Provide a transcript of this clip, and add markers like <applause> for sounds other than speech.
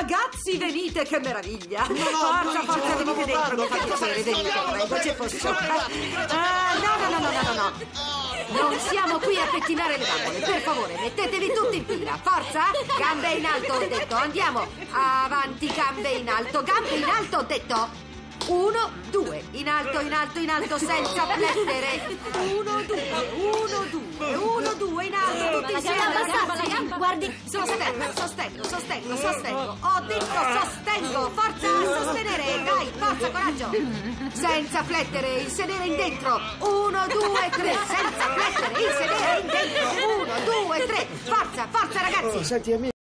Ragazzi, venite, che meraviglia! no, forza, no, forza, no, venite no, dentro, no, fate no, piacere, no, venite, no, prego, no, c'è posto. Ah, no, no, no, no, no, no. Non siamo qui a pettinare le bambole, per favore, mettetevi tutti in fila, forza! Gambe in alto, ho detto, andiamo! Avanti, gambe in alto, gambe in alto, ho detto! Uno, due, in alto, in alto, in alto, senza <laughs> flettere. Uno, due, uno, due, uno, due, in alto, tutti insieme, ragazzi. Guardi, Sostengo, sostengo, sostengo, sostengo. Ho detto sostengo. Forza a sostenere. Dai, forza, coraggio. Senza flettere, il sedere in dentro. Uno, due, tre. Senza flettere, il sedere in dentro. Uno, due, tre. Forza, forza, ragazzi. Senti, amico.